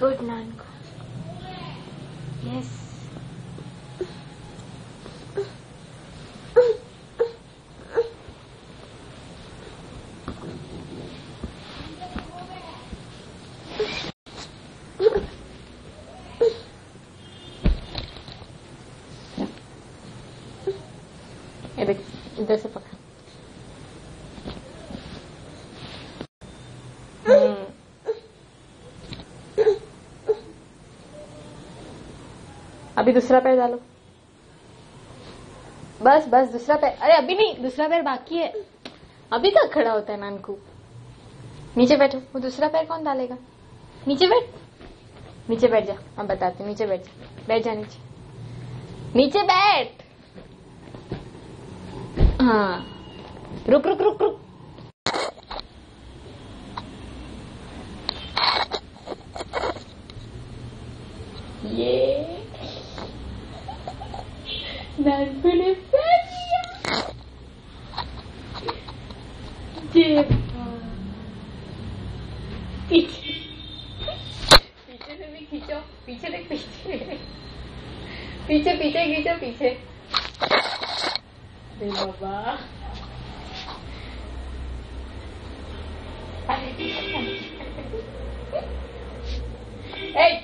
Good Nanku yes ये देख इधर से पकड़ अभी दूसरा पैर डालो। बस बस, दूसरा पैर। अरे, अभी नहीं, दूसरा पैर बाकी है। अभी तक खड़ा होता है नानकू? नीचे बैठो। वो दूसरा पैर कौन डालेगा? नीचे बैठ। नीचे बैठ जा। अब बताते नीचे बैठ जा। बैठ जा नीचे। नीचे बैठ। हाँ। रुक रुक रुक रुक। ये। नानकू ने पैर लिया ये पीछे पीछे से भी खींचो पीछे देख पीछे पीछे पीछे खींचो पीछे अरे बाबा अरे ए